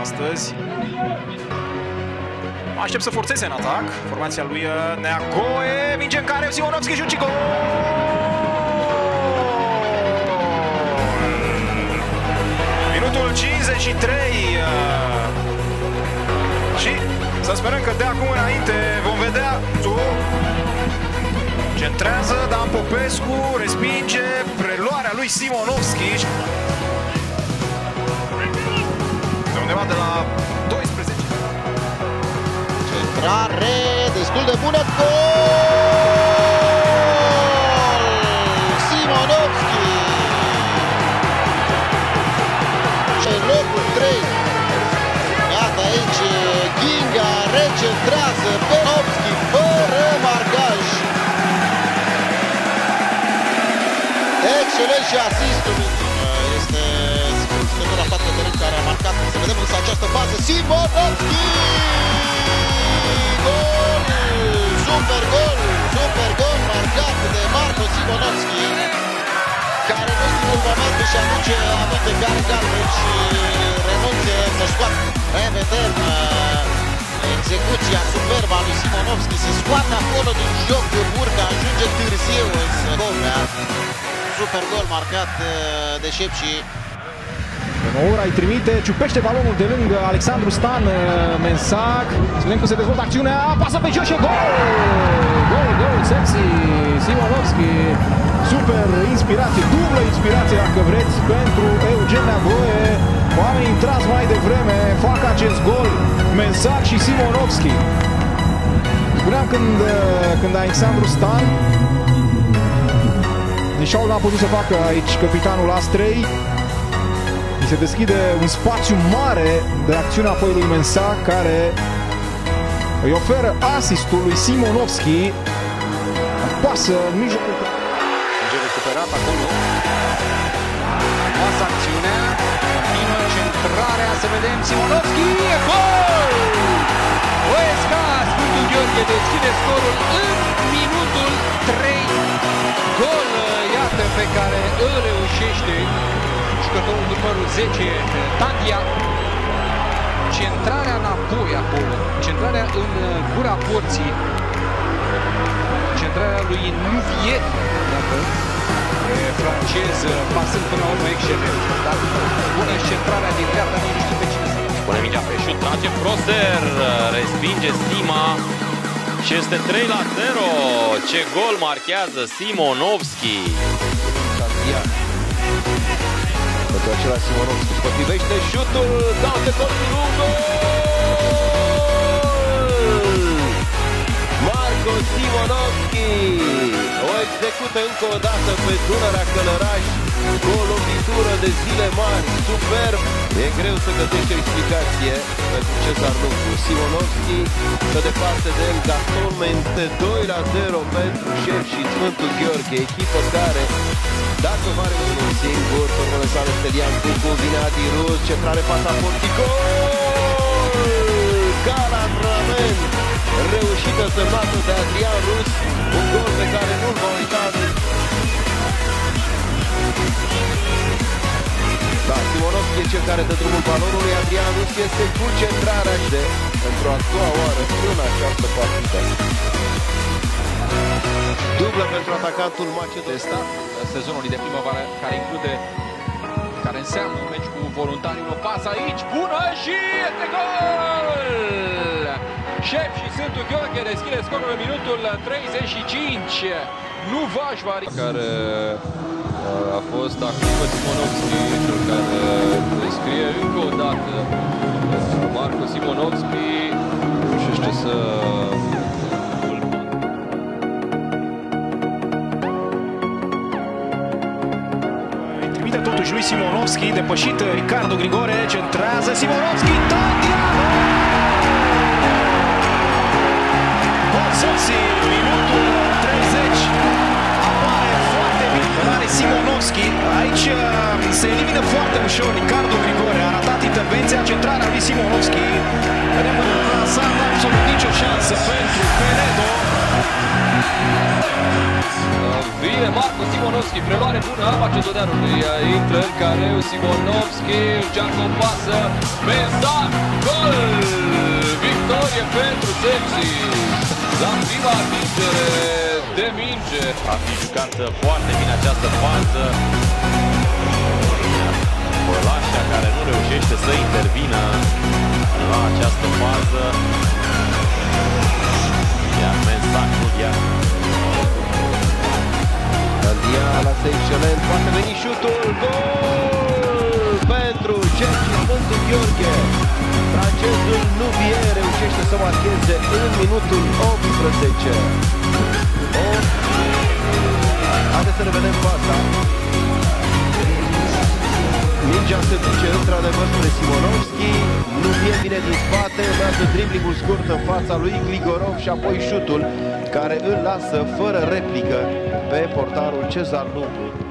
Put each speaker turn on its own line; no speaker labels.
astăzi. Aștept să forțeze în atac. Formația lui uh, Neagoe. Minge în care Simonovski și gol! Minutul 53. uh, Și să sperăm că de acum înainte vom vedea tu centrează Dan Popescu, respinge preluarea lui Simonovski. De undeva de la 12.
Centrare destul de bună. Gol! Simonovski! Și locul 3. Iată aici Ginga recentrează Penovski fără marcaj. Simonovski! Gol! Super gol! Super gol marcat de Marco Simonovski care în ultimul moment își aduce aminte gare galben și renunțe să scoată. Revedem uh, execuția superbă a lui Simonovski. Se scoate acolo din joc de burcă, ajunge târziu însă golea. Super gol marcat uh, de Șepși.
Noura îi trimite, ciupește balonul de lângă Alexandru Stan, uh, Mensac. Să vedem cum se dezvoltă acțiunea, pasă pe jos și gol! Gol, gol, sexy, Simonovski. Super inspirație, dublă inspirație dacă vreți pentru Eugen Neagoe. Oamenii intrați mai devreme, fac acest gol, Mensac și Simonovski. Spuneam când, uh, când Alexandru Stan nici n-a putut să facă aici capitanul Astrei. Îi se deschide un spațiu mare de acțiune apoi lui Mensa care îi oferă asistul lui Simonovski. Pasă în mijlocul
Merge recuperat acolo. Lasă acțiunea. Continuă centrarea. Să vedem Simonovski. E gol! Oesca, Sfântul Gheorghe deschide scorul în minutul 3. Gol, iată, pe care îl reușește jucătorul numărul 10, Tandia. Centrarea înapoi acolo. Centrarea în gura porții. Centrarea lui Nuvier. Iată. E francez, pasând până la urmă excelent. Dar bună centrarea din dreapta, nici nu știu pe cine să
Pune mingea pe șut, trage Proster, respinge Stima și este 3 la 0. Ce gol marchează Simonovski.
Tandia. Pentru acela Simonovski își potrivește șutul, dau de gol lung, gol! Marco Simonovski o execută încă o dată pe Dunărea Călăraș cu o lovitură de zile mari, superb. E greu să găsești o explicație pentru Cezar Lucu. Simonovski stă departe de el, dar actualmente 2 la 0 pentru șef și Sfântul Gheorghe, echipă care dacă va reuși un singur, formă sale Stelian Cucu, vine Adi Rus, centrare pasaportii, gol! Ca antrenament, reușită semnată de Adrian Rus, un gol pe care nu-l va uita Da, Simonovski e cel care dă drumul balonului, Adrian Rus este cu centrarea și de pentru a doua oară în această partidă. Dublă pentru atacantul Macedon.
sezonului de primăvară care include care înseamnă un meci cu voluntarii o pasă aici, bună și este gol! Șef și Sfântul Gheorghe deschide scorul în minutul 35. Nu v-aș vari...
care uh, a fost acum pe Simonovski, cel care descrie încă o dată Marco Simonovski
Îi trimite totuși lui Simonovski, depășit Ricardo Grigore, centrează Simonovski, Tandia! Bolsonsi, minutul 30, apare foarte bine, are Simonovski, aici uh, se elimină foarte ușor Ricardo Grigore, a ratat intervenția, centrarea lui Simonovski, vedem
Vine Marco Simonovski, preluare bună a Macedonianului. Intră în careu Simonovski, încearcă o pasă. Mensac, gol! Victorie pentru Sepsi. La prima atingere de minge.
A fi jucat foarte bine această fază. Pălașa care nu reușește să intervină la această fază. Iar Mensac iar
Diala este excelent, poate veni șutul, gol pentru Cerci Sfântul Gheorghe. Francezul Nubie reușește să marcheze în minutul 18. O... Haideți să ne vedem fața. Mingea se duce într-adevăr spre Simonovski, Nubie vine din spate, urmează driblingul scurt în fața lui Gligorov și apoi șutul care îl lasă fără replică pe portarul Cezar Lupu.